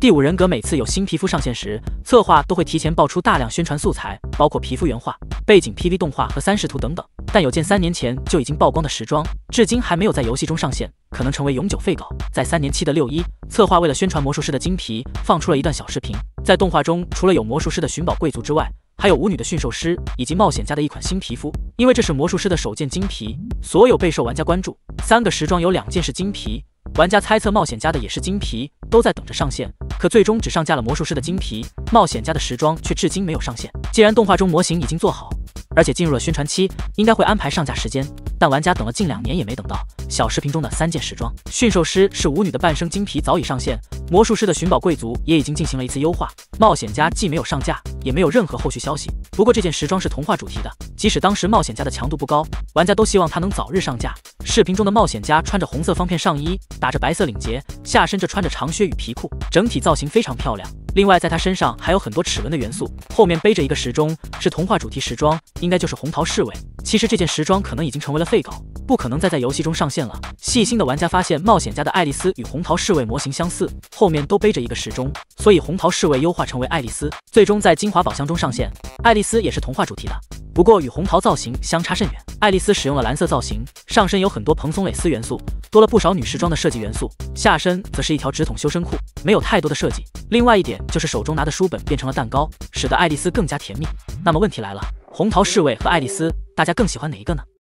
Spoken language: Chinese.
第五人格每次有新皮肤上线时，策划都会提前爆出大量宣传素材，包括皮肤原画、背景 PV 动画和三视图等等。但有件三年前就已经曝光的时装，至今还没有在游戏中上线，可能成为永久废稿。在三年期的六一，策划为了宣传魔术师的金皮，放出了一段小视频。在动画中，除了有魔术师的寻宝贵族之外，还有舞女的驯兽师以及冒险家的一款新皮肤。因为这是魔术师的首件金皮，所有备受玩家关注。三个时装有两件是金皮。玩家猜测冒险家的也是金皮，都在等着上线，可最终只上架了魔术师的金皮，冒险家的时装却至今没有上线。既然动画中模型已经做好，而且进入了宣传期，应该会安排上架时间，但玩家等了近两年也没等到。小视频中的三件时装，驯兽师是舞女的半生金皮早已上线，魔术师的寻宝贵族也已经进行了一次优化，冒险家既没有上架，也没有任何后续消息。不过这件时装是童话主题的，即使当时冒险家的强度不高，玩家都希望它能早日上架。视频中的冒险家穿着红色方片上衣，打着白色领结，下身则穿着长靴与皮裤，整体造型非常漂亮。另外，在他身上还有很多齿轮的元素，后面背着一个时钟，是童话主题时装，应该就是红桃侍卫。其实这件时装可能已经成为了废稿，不可能再在游戏中上线了。细心的玩家发现，冒险家的爱丽丝与红桃侍卫模型相似，后面都背着一个时钟，所以红桃侍卫优化成为爱丽丝，最终在精华宝箱中上线。爱丽丝也是童话主题的，不过与红桃造型相差甚远。爱丽丝使用了蓝色造型，上身有很多蓬松蕾丝元素，多了不少女时装的设计元素，下身则是一条直筒修身裤，没有太多的设计。另外一点就是手中拿的书本变成了蛋糕，使得爱丽丝更加甜蜜。那么问题来了，红桃侍卫和爱丽丝，大家更喜欢哪一个呢？